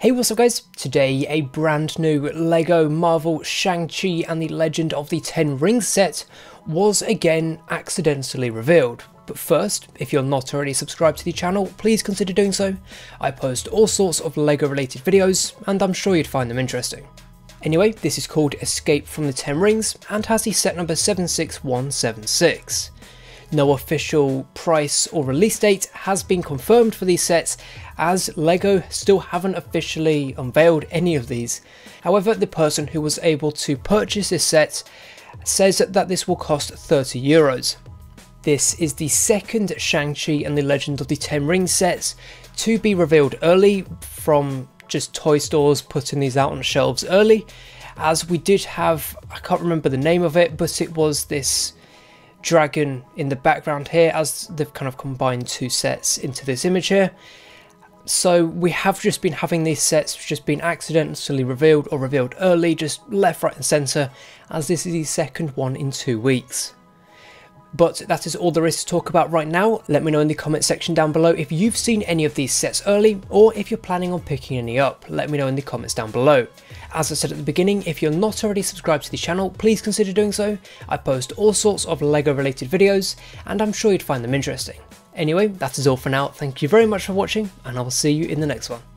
Hey what's up guys, today a brand new LEGO Marvel Shang-Chi and the Legend of the Ten Rings set was again accidentally revealed. But first, if you're not already subscribed to the channel, please consider doing so. I post all sorts of LEGO related videos and I'm sure you'd find them interesting. Anyway, this is called Escape from the Ten Rings and has the set number 76176. No official price or release date has been confirmed for these sets as LEGO still haven't officially unveiled any of these. However, the person who was able to purchase this set says that this will cost 30 euros. This is the second Shang-Chi and the Legend of the Ten Rings sets to be revealed early from just toy stores putting these out on shelves early as we did have, I can't remember the name of it, but it was this dragon in the background here as they've kind of combined two sets into this image here. So we have just been having these sets just been accidentally revealed or revealed early, just left, right and centre, as this is the second one in two weeks. But that is all there is to talk about right now. Let me know in the comment section down below if you've seen any of these sets early or if you're planning on picking any up. Let me know in the comments down below. As I said at the beginning, if you're not already subscribed to the channel, please consider doing so. I post all sorts of LEGO related videos and I'm sure you'd find them interesting. Anyway, that is all for now. Thank you very much for watching and I will see you in the next one.